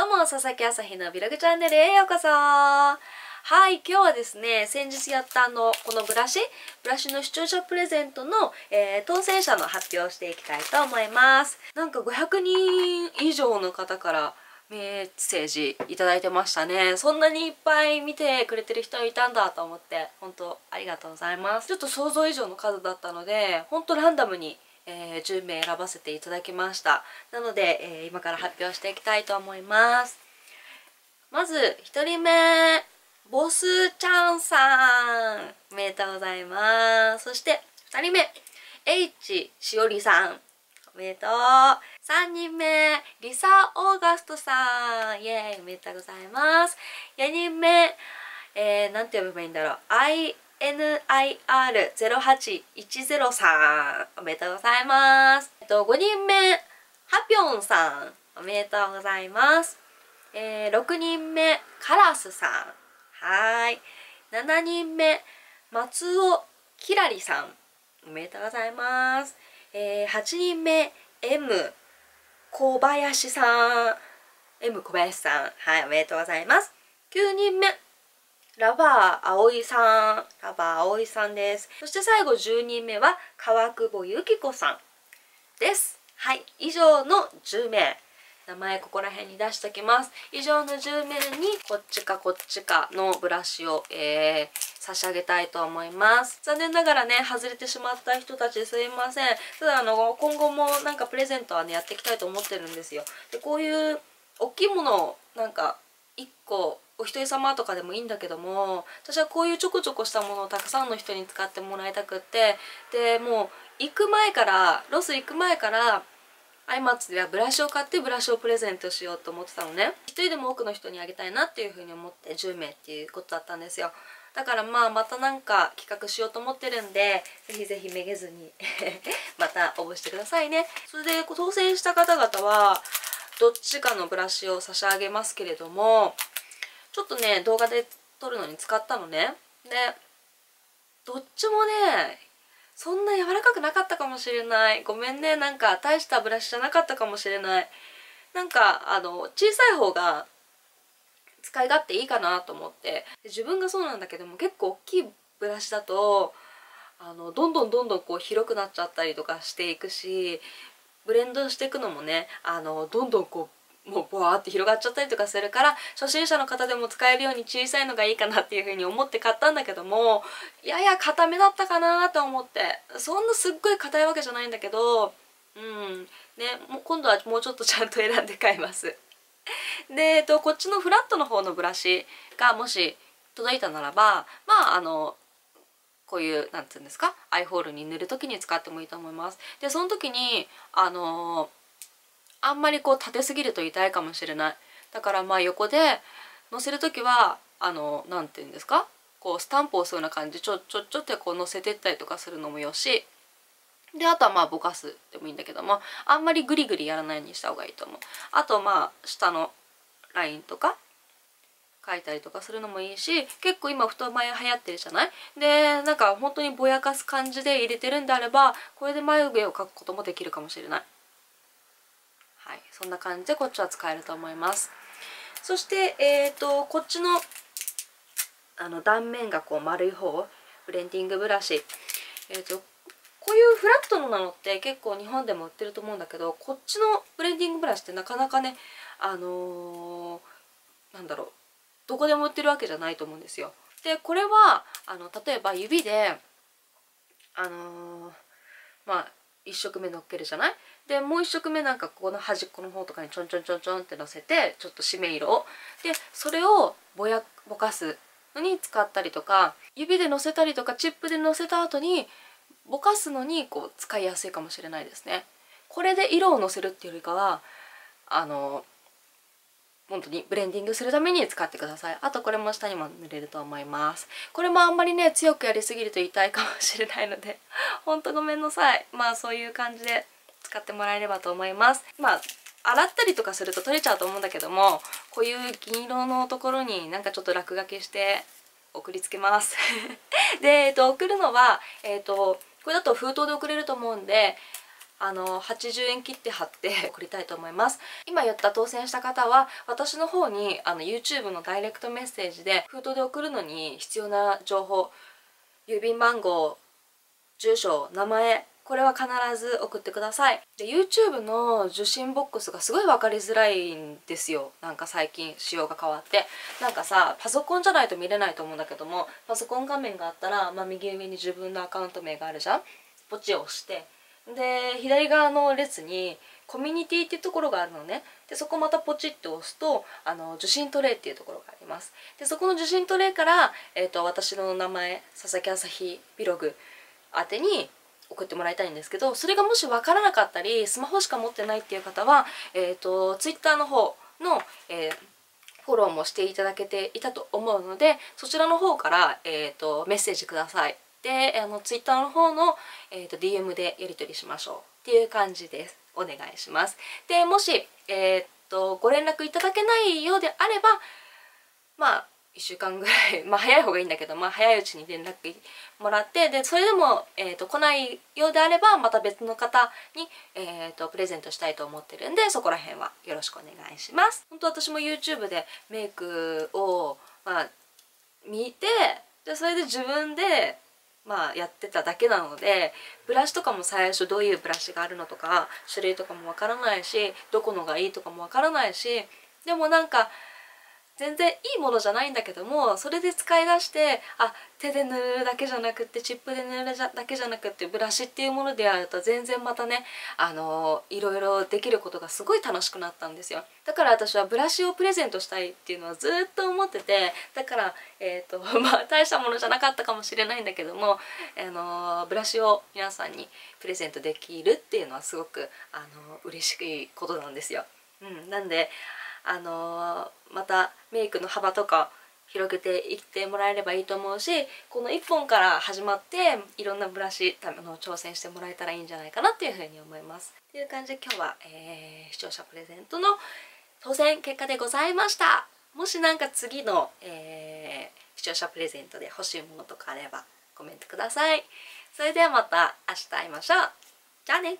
どうも、佐々木朝日のビログチャンネルへようこそはい、今日はですね、先日やったあの、このブラシブラシの視聴者プレゼントの、えー、当選者の発表をしていきたいと思います。なんか500人以上の方からメッセージいただいてましたね。そんなにいっぱい見てくれてる人いたんだと思って、本当ありがとうございます。ちょっと想像以上の数だったので、本当ランダムにえー、10名選ばせていただきました。なので、えー、今から発表していきたいと思います。まず1人目ボスちゃんさん。おめでとうございます。そして2人目 H しおりさん。おめでとう。3人目リサオーガストさん。イエーイ。おめでとうございます。4人目えー、なんて呼べばいいんだろう。I NIR08103 おめでとうございます。えっと、5人目、ハピョンさんおめでとうございます。えー、6人目、カラスさんはい。7人目、松尾きらりさんおめでとうございます。えー、8人目、M 小林さん M 小林さんはい、おめでとうございます。9人目、ラバー葵さん、ラバー葵さんです。そして最後10人目は川久保由紀子さんです。はい、以上の10名。名前ここら辺に出しておきます。以上の10名にこっちかこっちかのブラシを、えー、差し上げたいと思います。残念ながらね、外れてしまった人たちすいません。ただあの、今後もなんかプレゼントはね、やっていきたいと思ってるんですよ。で、こういう大きいものをなんか1個お一人様とかでもいいんだけども私はこういうちょこちょこしたものをたくさんの人に使ってもらいたくってでもう行く前からロス行く前からアイマッツではブラシを買ってブラシをプレゼントしようと思ってたのね。一人でも多くの人にあげたいなっていうふうに思って10名っていうことだったんですよ。だからまあまたなんか企画しようと思ってるんでぜひぜひめげずに また応募してくださいね。それで当選した方々はどっちかのブラシを差し上げますけれどもちょっとね動画で撮るのに使ったのね。でどっちもねそんな柔らかくなかったかもしれない。ごめんね。なんか大したブラシじゃなかったかもしれない。なんかあの小さい方が使い勝手いいかなと思って。自分がそうなんだけども結構大きいブラシだとあのどんどんどんどんこう広くなっちゃったりとかしていくしブレンドしていくのもねあのどんどんこうもうボワーって広がっちゃったりとかするから初心者の方でも使えるように小さいのがいいかなっていうふうに思って買ったんだけどもやや固めだったかなと思って。そんなすっごい硬いわけじゃないんだけどうん。ねもう今度はもうちょっとちゃんと選んで買います。で、えっと、こっちのフラットの方のブラシがもし届いたならばまああのこういうなんていうんですか？アイホールに塗る時に使ってもいいと思います。でその時にあのーあんまりこう立てすぎると痛いかもしれない。だからまあ横で乗せる時はあの何て言うんですか？こうスタンプを押すような感じちょちょちょってこう乗せてったりとかするのもよし。であとはまあぼかすでもいいんだけどもあんまりグリグリやらないようにした方がいいと思う。あとまあ下のラインとか描いたりとかするのもいいし結構今太眉流行ってるじゃない？でなんか本当にぼやかす感じで入れてるんであればこれで眉毛を描くこともできるかもしれない。はい、そんな感じでこっちは使えると思います。そして、えーと、こっちのあの断面がこう丸い方ブレンディングブラシ、えーと、とこういうフラットのなのって結構日本でも売ってると思うんだけどこっちのブレンディングブラシってなかなかねあのー、なんだろうどこでも売ってるわけじゃないと思うんですよ。でこれはあの例えば指であのー、まあ1色目のっけるじゃない？でもう1色目なんかここの端っこの方とかにちょんちょんちょんちょんってのせてちょっと締め色を。でそれをぼやぼかすのに使ったりとか指でのせたりとかチップでのせた後にぼかすのにこう使いやすいかもしれないですね。これで色をのせるっていうよりかはあの本当にブレンディングするために使ってください。あとこれも下にも塗れると思います。これもあんまりね強くやりすぎると痛いかもしれないのでほんとごめんなさい。まあそういう感じで使ってもらえればと思います。まあ洗ったりとかすると取れちゃうと思うんだけどもこういう銀色のところになんかちょっと落書きして送りつけます。で、えっと、送るのは、えっと、これだと封筒で送れると思うんであの80円切って貼って 送りたいと思います。今言った当選した方は私の方にあの YouTube のダイレクトメッセージで封筒で送るのに必要な情報郵便番号住所名前これは必ず送ってください。で YouTube の受信ボックスがすごい分かりづらいんですよ。なんか最近仕様が変わって。なんかさパソコンじゃないと見れないと思うんだけどもパソコン画面があったら、まあ、右上に自分のアカウント名があるじゃん。ポチを押してで左側の列にコミュニティっていうところがあるのねでそこまたポチッと押すとあの受信トレイっていうところがありますでそこの受信トレイから、えーと、私の名前佐々木朝日ビログ宛てに送ってもらいたいんですけどそれがもし分からなかったりスマホしか持ってないっていう方は、えーと、Twitter の方の、えー、フォローもしていただけていたと思うのでそちらの方から、えーと、メッセージください。であの Twitter の方の、えーと、DM でやり取りしましょうっていう感じです。お願いします。でもし、えー、っとご連絡いただけないようであればまあ1週間ぐらいまあ早い方がいいんだけど、まあ、早いうちに連絡もらってでそれでも、えーと、来ないようであればまた別の方に、えーと、プレゼントしたいと思ってるんでそこら辺はよろしくお願いします。本当私も YouTube でメイクを、まあ、見てでそれで自分でまあ、やってただけなのでブラシとかも最初どういうブラシがあるのとか種類とかもわからないしどこのがいいとかもわからないしでもなんか全然いいものじゃないんだけどもそれで使い出してあ手で塗るだけじゃなくってチップで塗るだけじゃなくってブラシっていうものでやると全然またねあのいろいろできることがすごい楽しくなったんですよだから私はブラシをプレゼントしたいっていうのはずっと思っててだからえっ、ー、とまあ大したものじゃなかったかもしれないんだけどもあのブラシを皆さんにプレゼントできるっていうのはすごくあの嬉しいことなんですよ。うん、なんであのまたメイクの幅とか広げていってもらえればいいと思うしこの1本から始まっていろんなブラシの挑戦してもらえたらいいんじゃないかなっていうふうに思います。という感じで今日は、えー、視聴者プレゼントの当選結果でございました。もしなんか次の、えー、視聴者プレゼントで欲しいものとかあればコメントください。それではまた明日会いましょう。じゃあね